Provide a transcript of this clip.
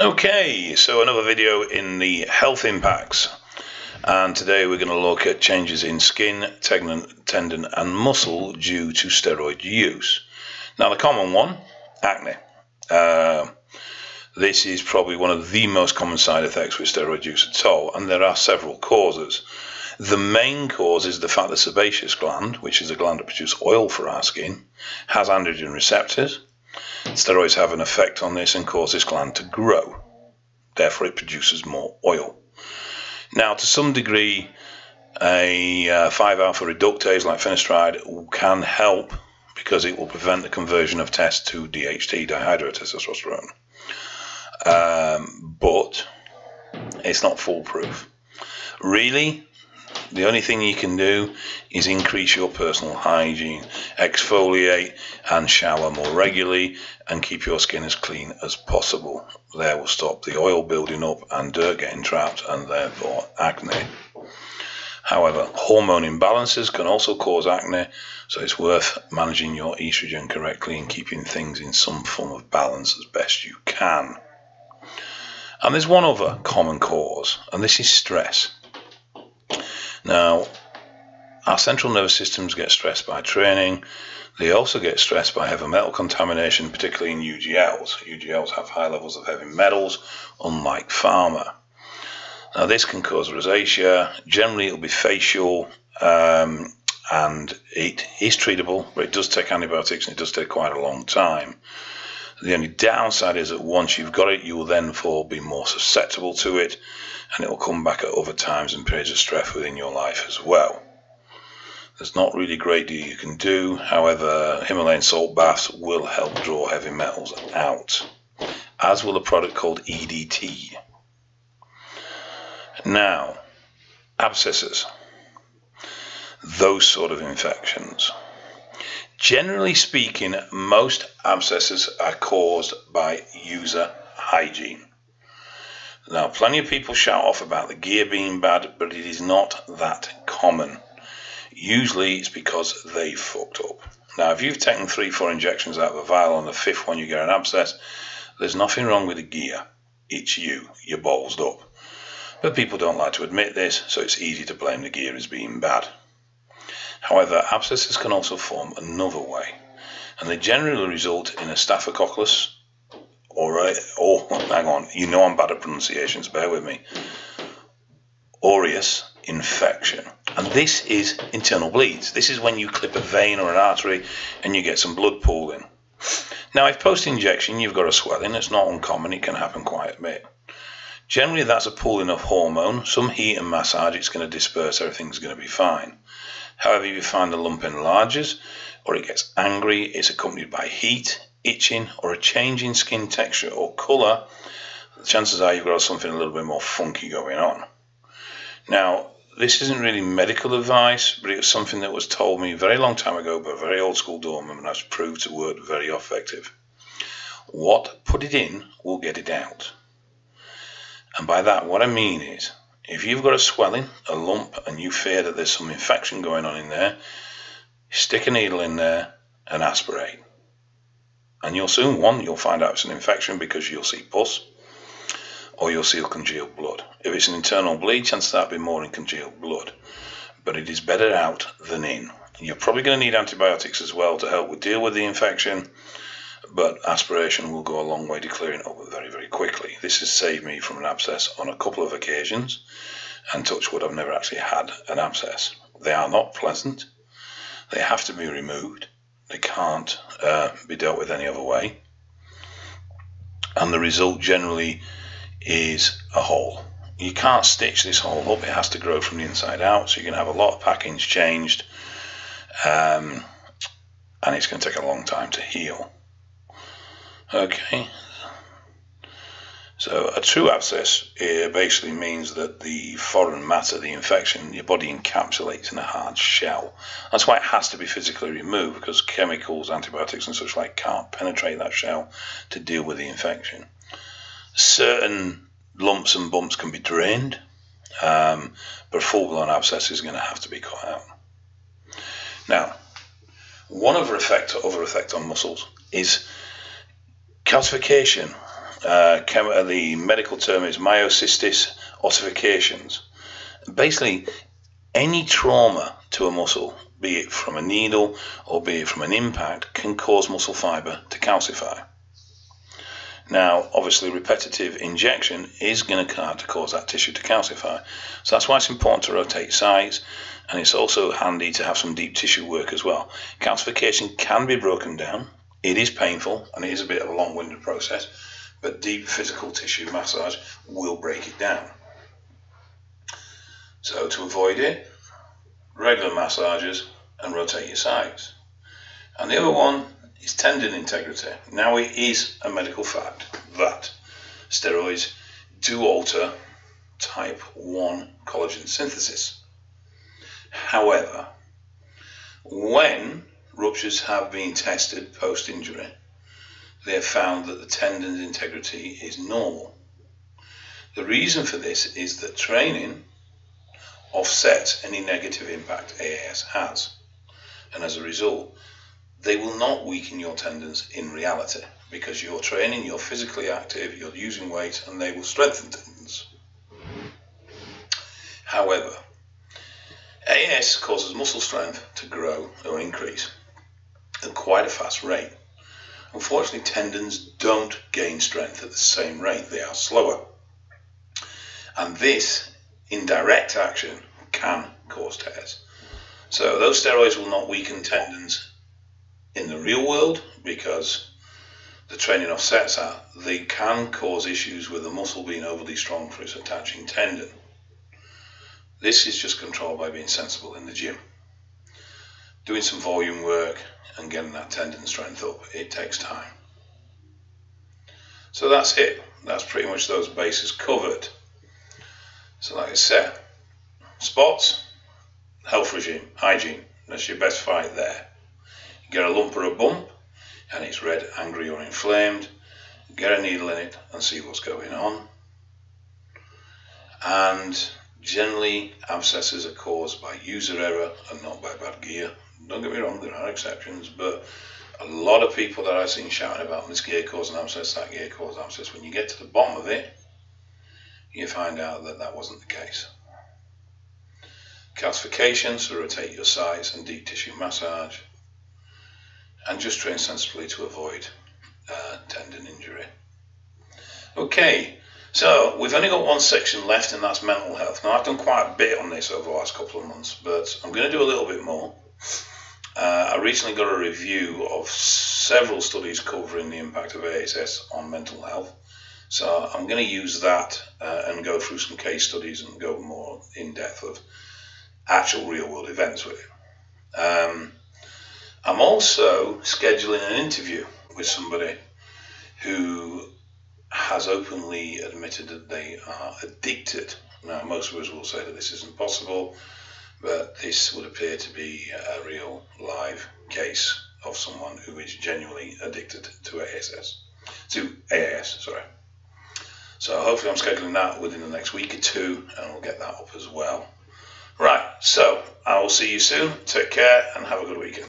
Okay, so another video in the health impacts. And today we're going to look at changes in skin, tendon, and muscle due to steroid use. Now, the common one, acne. Uh, this is probably one of the most common side effects with steroid use at all, and there are several causes. The main cause is the fact the sebaceous gland, which is a gland that produces oil for our skin, has androgen receptors. Steroids have an effect on this and cause this gland to grow. Therefore, it produces more oil. Now, to some degree, a uh, 5-alpha reductase like finasteride can help because it will prevent the conversion of test to DHT, dihydrotestosterone. Um, but it's not foolproof. Really, the only thing you can do is increase your personal hygiene, exfoliate and shower more regularly, and keep your skin as clean as possible. There will stop the oil building up and dirt getting trapped, and therefore acne. However, hormone imbalances can also cause acne, so it's worth managing your estrogen correctly and keeping things in some form of balance as best you can. And there's one other common cause, and this is stress. Now, our central nervous systems get stressed by training. They also get stressed by heavy metal contamination, particularly in UGLs. UGLs have high levels of heavy metals, unlike pharma. Now, this can cause rosacea. Generally, it'll be facial um, and it is treatable, but it does take antibiotics and it does take quite a long time. The only downside is that once you've got it, you will then fall be more susceptible to it, and it will come back at other times and periods of stress within your life as well. There's not really great deal you can do. However, Himalayan salt baths will help draw heavy metals out, as will a product called EDT. Now, abscesses, those sort of infections. Generally speaking, most abscesses are caused by user hygiene. Now, plenty of people shout off about the gear being bad, but it is not that common. Usually it's because they fucked up. Now, if you've taken three, four injections out of a vial on the fifth one you get an abscess, there's nothing wrong with the gear. It's you. You're ballsed up. But people don't like to admit this, so it's easy to blame the gear as being bad. However, abscesses can also form another way, and they generally result in a staphylococcus or a, oh, hang on, you know I'm bad at pronunciations, bear with me, aureus infection. And this is internal bleeds. This is when you clip a vein or an artery and you get some blood pooling. Now, if post-injection you've got a swelling, it's not uncommon, it can happen quite a bit. Generally, that's a pooling of hormone. Some heat and massage, it's going to disperse, everything's going to be fine. However, if you find the lump enlarges or it gets angry, it's accompanied by heat, itching, or a change in skin texture or colour, chances are you've got something a little bit more funky going on. Now, this isn't really medical advice, but it was something that was told me a very long time ago by a very old school doorman and has proved to work very effective. What put it in will get it out. And by that, what I mean is, if you've got a swelling, a lump, and you fear that there's some infection going on in there, stick a needle in there and aspirate. And you'll soon, one, you'll find out it's an infection because you'll see pus or you'll see congealed blood. If it's an internal bleed, chances are it'll be more in congealed blood. But it is better out than in. You're probably going to need antibiotics as well to help with deal with the infection but aspiration will go a long way to clearing it up very, very quickly. This has saved me from an abscess on a couple of occasions, and touch wood, I've never actually had an abscess. They are not pleasant. They have to be removed. They can't uh, be dealt with any other way. And the result generally is a hole. You can't stitch this hole up, it has to grow from the inside out, so you're going to have a lot of packings changed, um, and it's going to take a long time to heal. Okay. So a true abscess basically means that the foreign matter, the infection, your body encapsulates in a hard shell. That's why it has to be physically removed because chemicals, antibiotics and such like can't penetrate that shell to deal with the infection. Certain lumps and bumps can be drained, um, but a full-blown abscess is going to have to be cut out. Now, one other effect, other effect on muscles is calcification Uh, uh, the medical term is myositis ossifications. Basically, any trauma to a muscle, be it from a needle or be it from an impact, can cause muscle fiber to calcify. Now, obviously, repetitive injection is going to start to cause that tissue to calcify. So that's why it's important to rotate sites, and it's also handy to have some deep tissue work as well. Calcification can be broken down. It is painful, and it is a bit of a long-winded process, but deep physical tissue massage will break it down. So to avoid it, regular massages and rotate your sides. And the other one is tendon integrity. Now it is a medical fact that steroids do alter type 1 collagen synthesis. However, when ruptures have been tested post injury, they have found that the tendon's integrity is normal. The reason for this is that training offsets any negative impact AAS has, and as a result, they will not weaken your tendons in reality because you're training, you're physically active, you're using weight, and they will strengthen tendons. However, AAS causes muscle strength to grow or increase at quite a fast rate. Unfortunately, tendons don't gain strength at the same rate, they are slower. And this indirect action can cause tears. So those steroids will not weaken tendons in the real world because the training offsets that. They can cause issues with the muscle being overly strong for its attaching tendon. This is just controlled by being sensible in the gym. Doing some volume work, and getting that tendon strength up, it takes time. So that's it. That's pretty much those bases covered. So like I said, spots, health regime, hygiene. That's your best fight there. You get a lump or a bump, and it's red, angry or inflamed. Get a needle in it and see what's going on. And generally, abscesses are caused by user error and not by bad gear. Don't get me wrong, there are exceptions, but a lot of people that I've seen shouting about this gear causing abscess, that gear causing abscess, when you get to the bottom of it, you find out that that wasn't the case. Calcification, so rotate your sites and deep tissue massage, and just train sensibly to avoid uh, tendon injury. Okay, so we've only got one section left, and that's mental health. Now I've done quite a bit on this over the last couple of months, but I'm going to do a little bit more. Uh, I recently got a review of several studies covering the impact of ASS on mental health. So I'm going to use that uh, and go through some case studies and go more in depth of actual real world events with it. Um, I'm also scheduling an interview with somebody who has openly admitted that they are addicted. Now, most of us will say that this isn't possible but this would appear to be a real live case of someone who is genuinely addicted to ASS, to AAS, sorry. So hopefully I'm scheduling that within the next week or two and we'll get that up as well. Right, so I will see you soon. Take care and have a good weekend.